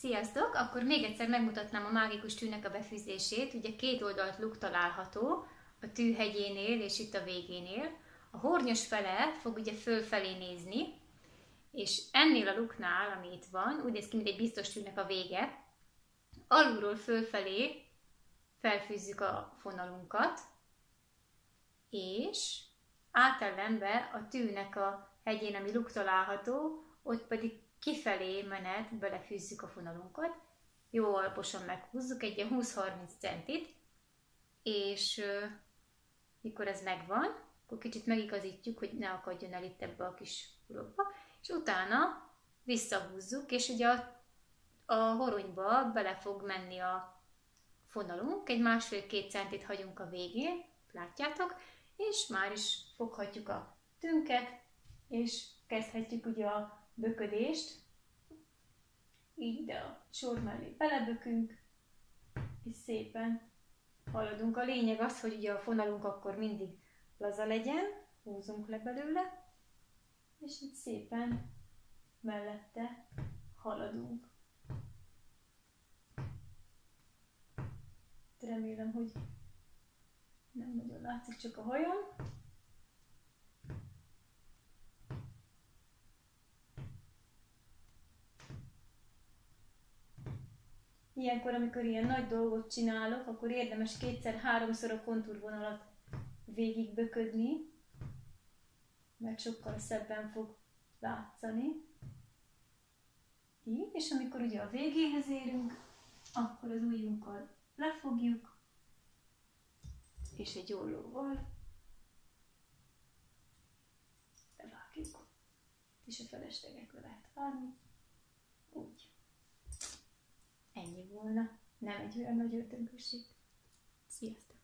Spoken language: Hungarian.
Sziasztok! Akkor még egyszer megmutatnám a mágikus tűnek a befűzését. Ugye két oldalt luk található, a tű hegyénél és itt a végénél. A hornyos fele fog ugye fölfelé nézni, és ennél a luknál, ami itt van, úgy néz ki, mint egy biztos tűnek a vége, alulról fölfelé felfűzzük a fonalunkat, és átellenbe a tűnek a hegyén, ami luk található, ott pedig kifelé menet belefűzzük a fonalunkat, jó alaposan meghúzzuk, egy ilyen 20-30 centit, és mikor ez megvan, akkor kicsit megigazítjuk, hogy ne akadjon el itt ebbe a kis urokba, és utána visszahúzzuk, és ugye a, a horonyba bele fog menni a fonalunk, egy másfél-két centit hagyunk a végén, látjátok, és már is foghatjuk a tünket, és kezdhetjük ugye a böködést, így ide a sor mellé belebökünk, és szépen haladunk. A lényeg az, hogy ugye a fonalunk akkor mindig laza legyen, húzunk le belőle, és itt szépen mellette haladunk. Remélem, hogy nem nagyon látszik csak a hajam. Ilyenkor, amikor ilyen nagy dolgot csinálok, akkor érdemes kétszer-háromszor a kontúrvonalat végigböködni, mert sokkal szebben fog látszani. Így, és amikor ugye a végéhez érünk, akkor az ujjunkkal lefogjuk, és egy ollóval bevágjuk. És a feleslegekre lehet várni. nem egy olyan nagy ördöngőség. Sziasztok!